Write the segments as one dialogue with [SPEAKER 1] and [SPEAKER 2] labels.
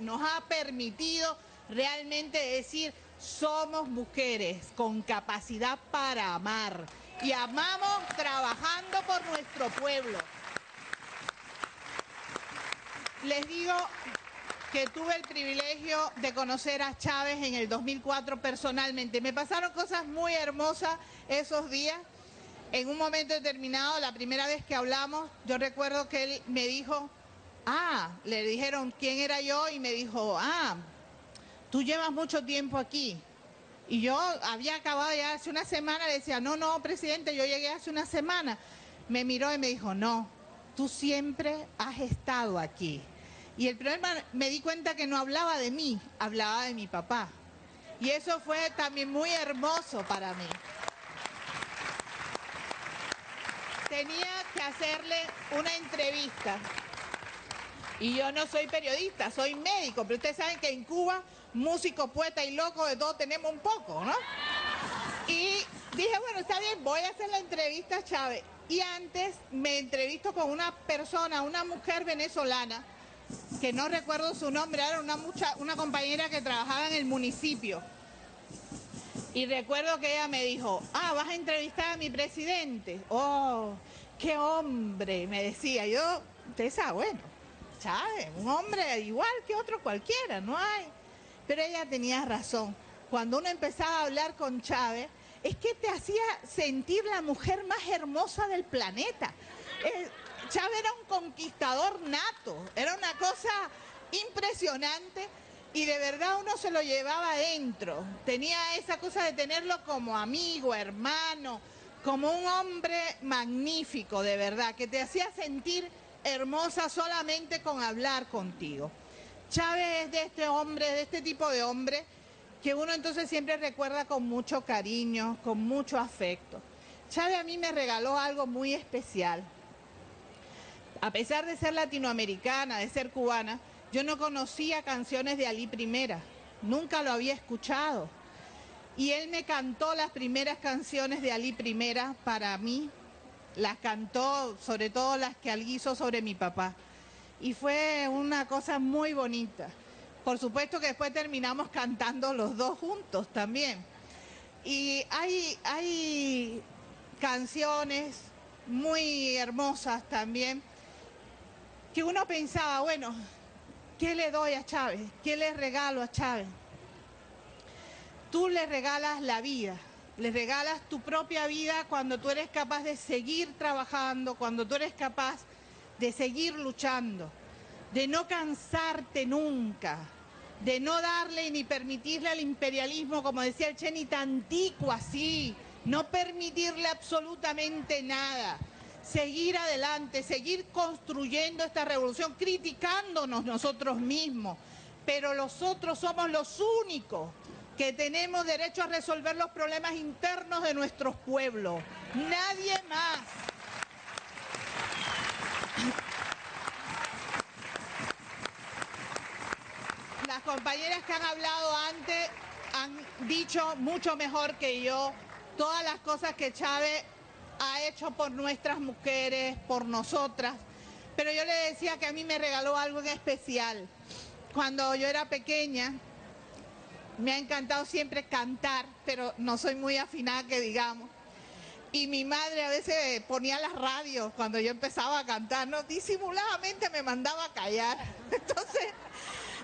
[SPEAKER 1] nos ha permitido realmente decir, somos mujeres con capacidad para amar y amamos trabajando por nuestro pueblo. Les digo que tuve el privilegio de conocer a Chávez en el 2004 personalmente. Me pasaron cosas muy hermosas esos días. En un momento determinado, la primera vez que hablamos, yo recuerdo que él me dijo, ah, le dijeron quién era yo y me dijo, ah, tú llevas mucho tiempo aquí. Y yo había acabado ya hace una semana, le decía, no, no, presidente, yo llegué hace una semana. Me miró y me dijo, no, tú siempre has estado aquí. Y el problema, me di cuenta que no hablaba de mí, hablaba de mi papá. Y eso fue también muy hermoso para mí. Tenía que hacerle una entrevista. Y yo no soy periodista, soy médico, pero ustedes saben que en Cuba, músico, poeta y loco, de todo tenemos un poco, ¿no? Y dije, bueno, está bien, voy a hacer la entrevista a Chávez. Y antes me entrevisto con una persona, una mujer venezolana, que no recuerdo su nombre, era una, mucha, una compañera que trabajaba en el municipio. Y recuerdo que ella me dijo, ah, vas a entrevistar a mi presidente. Oh, qué hombre, me decía. Yo, usted sabe, bueno, Chávez, un hombre igual que otro cualquiera, no hay. Pero ella tenía razón. Cuando uno empezaba a hablar con Chávez, es que te hacía sentir la mujer más hermosa del planeta. Eh, Chávez era un conquistador nato, era una cosa impresionante y de verdad uno se lo llevaba adentro. Tenía esa cosa de tenerlo como amigo, hermano, como un hombre magnífico, de verdad, que te hacía sentir hermosa solamente con hablar contigo. Chávez es de este hombre, de este tipo de hombre, que uno entonces siempre recuerda con mucho cariño, con mucho afecto. Chávez a mí me regaló algo muy especial. A pesar de ser latinoamericana, de ser cubana, yo no conocía canciones de Ali Primera, nunca lo había escuchado. Y él me cantó las primeras canciones de Ali Primera para mí, las cantó sobre todo las que él hizo sobre mi papá. Y fue una cosa muy bonita. Por supuesto que después terminamos cantando los dos juntos también. Y hay, hay canciones muy hermosas también que uno pensaba, bueno, ¿qué le doy a Chávez? ¿Qué le regalo a Chávez? Tú le regalas la vida, le regalas tu propia vida cuando tú eres capaz de seguir trabajando, cuando tú eres capaz de seguir luchando, de no cansarte nunca, de no darle ni permitirle al imperialismo, como decía el Che, ni tantico así, no permitirle absolutamente nada, seguir adelante, seguir construyendo esta revolución, criticándonos nosotros mismos, pero los otros somos los únicos que tenemos derecho a resolver los problemas internos de nuestros pueblos, nadie más. Las compañeras que han hablado antes han dicho mucho mejor que yo todas las cosas que Chávez ha hecho por nuestras mujeres, por nosotras. Pero yo le decía que a mí me regaló algo en especial. Cuando yo era pequeña, me ha encantado siempre cantar, pero no soy muy afinada que digamos. Y mi madre a veces ponía las radios cuando yo empezaba a cantar, ¿no? Disimuladamente me mandaba a callar. Entonces,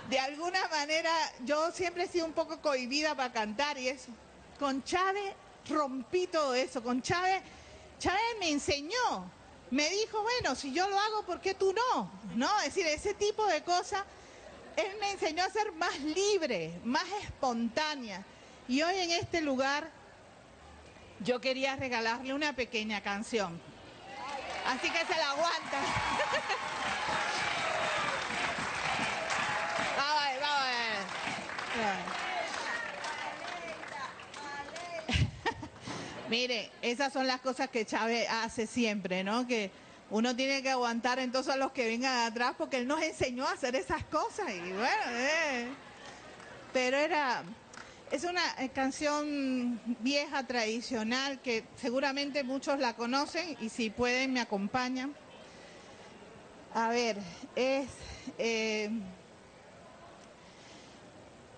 [SPEAKER 1] de alguna manera, yo siempre he sido un poco cohibida para cantar y eso. Con Chávez rompí todo eso. Con Chávez, Chávez me enseñó. Me dijo, bueno, si yo lo hago, ¿por qué tú no? ¿No? Es decir, ese tipo de cosas, él me enseñó a ser más libre, más espontánea. Y hoy en este lugar yo quería regalarle una pequeña canción. Así que se la aguanta. Mire, esas son las cosas que Chávez hace siempre, ¿no? Que uno tiene que aguantar entonces a los que vengan atrás porque él nos enseñó a hacer esas cosas y bueno, eh. pero era es una eh, canción vieja, tradicional, que seguramente muchos la conocen y si pueden me acompañan. A ver, es... Eh,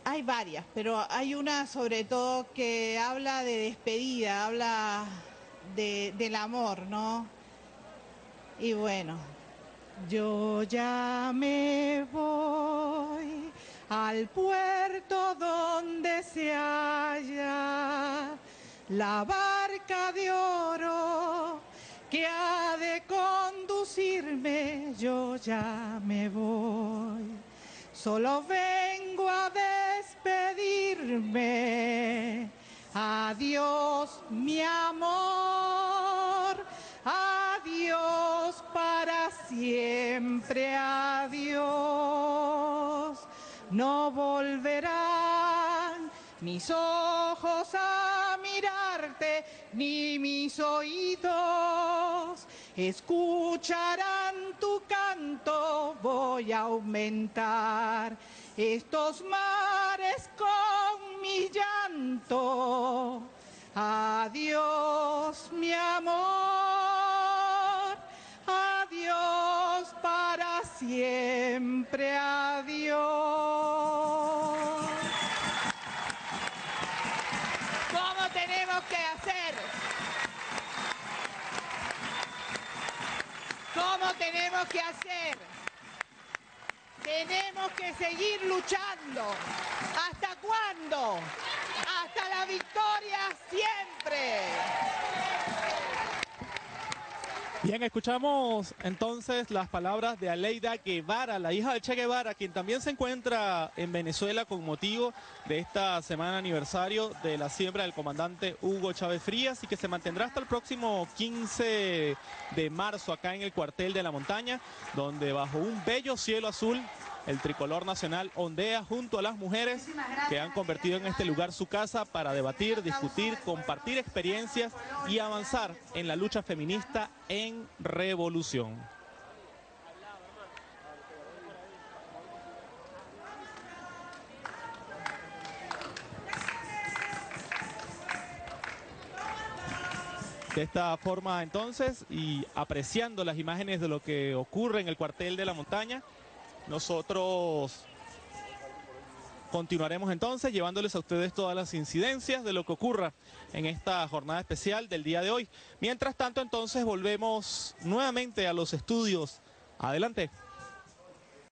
[SPEAKER 1] hay varias, pero hay una sobre todo que habla de despedida, habla del amor, ¿no? Y bueno, yo ya me voy al puerto donde se halla la barca de oro que ha de conducirme, yo ya me voy. Solo vengo a despedirme. Adiós, mi amor. Siempre. Adiós. No volverán mis ojos a mirarte, ni mis oídos escucharán tu canto, voy a aumentar estos mares con mi llanto. Adiós, siempre, adiós. ¿Cómo tenemos que hacer? ¿Cómo tenemos que hacer? Tenemos que seguir luchando. ¿Hasta cuándo? Hasta la victoria siempre.
[SPEAKER 2] Bien, escuchamos entonces las palabras de Aleida Guevara, la hija de Che Guevara, quien también se encuentra en Venezuela con motivo de esta semana aniversario de la siembra del comandante Hugo Chávez Frías y que se mantendrá hasta el próximo 15 de marzo acá en el cuartel de la montaña, donde bajo un bello cielo azul el tricolor nacional ondea junto a las mujeres que han convertido en este lugar su casa para debatir, discutir, compartir experiencias y avanzar en la lucha feminista en revolución. De esta forma entonces, y apreciando las imágenes de lo que ocurre en el cuartel de la montaña, nosotros continuaremos entonces llevándoles a ustedes todas las incidencias de lo que ocurra en esta jornada especial del día de hoy. Mientras tanto, entonces volvemos nuevamente a los estudios. Adelante.